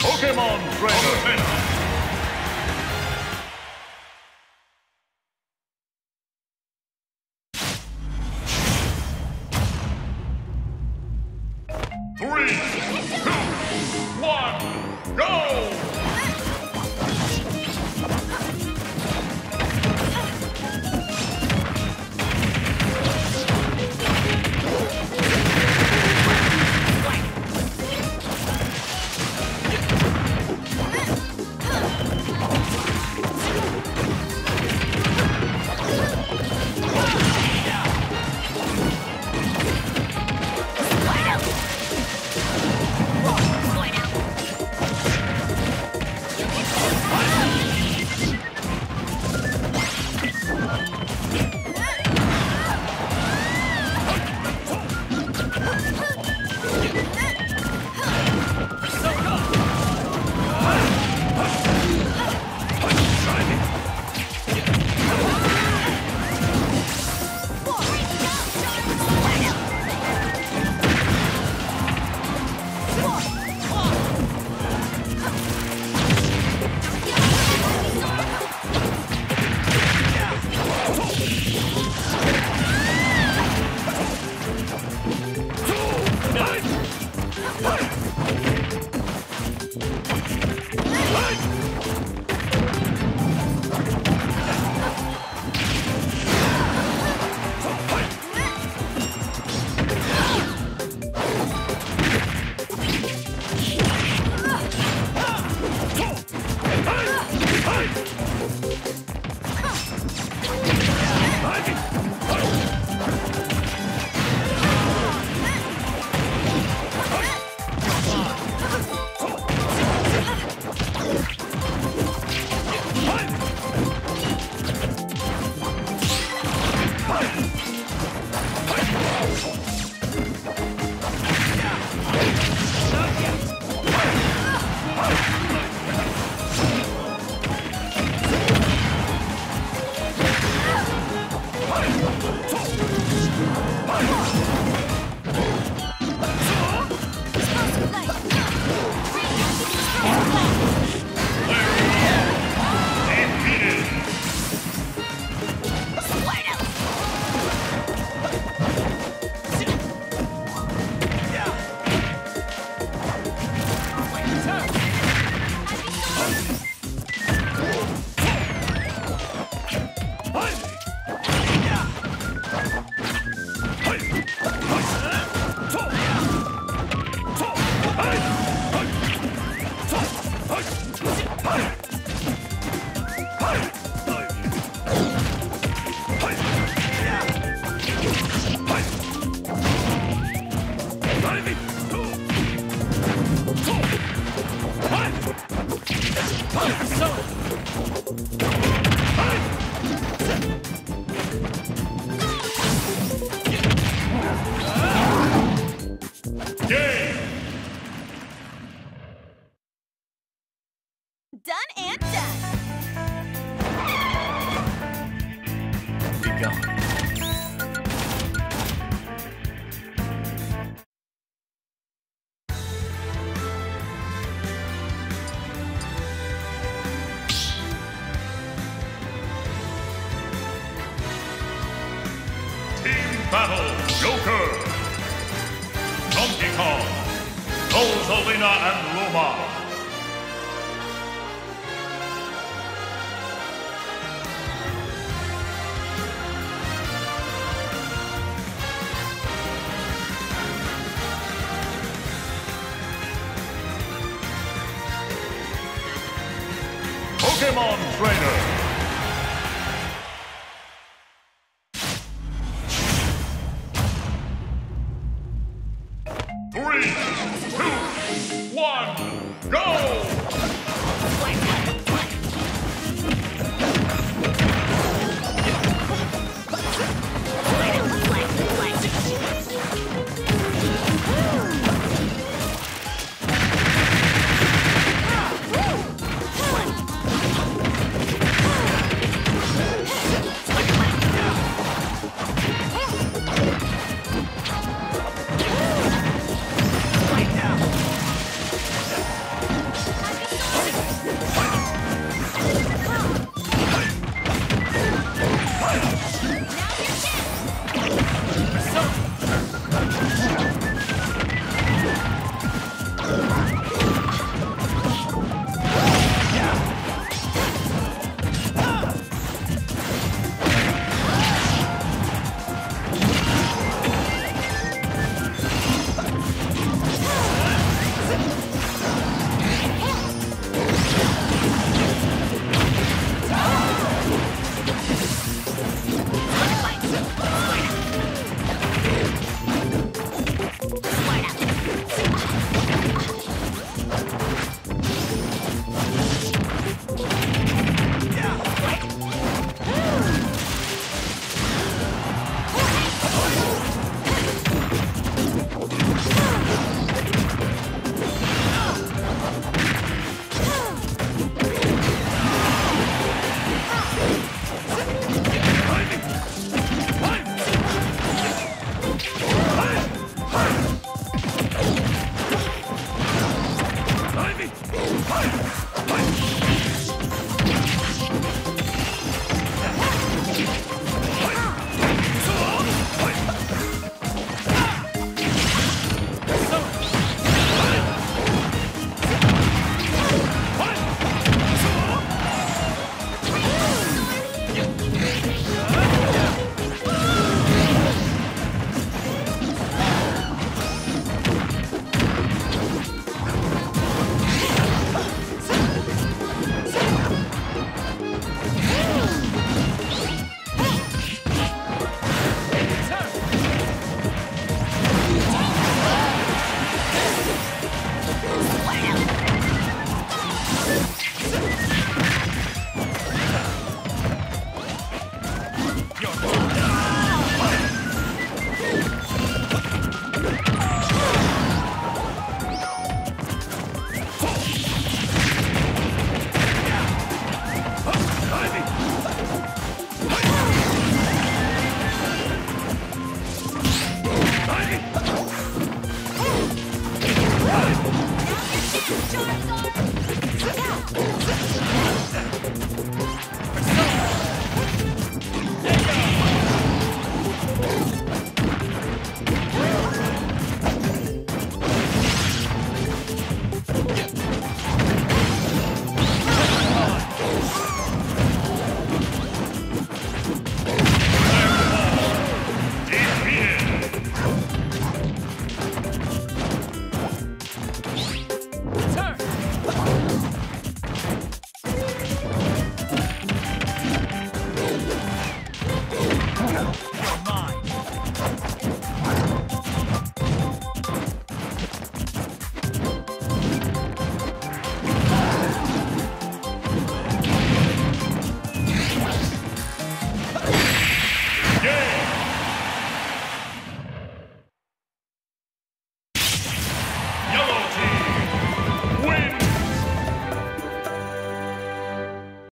Pokemon Trainer. Battle, Joker. Donkey Kong. Rosalina and Luma. Pokemon Trainer.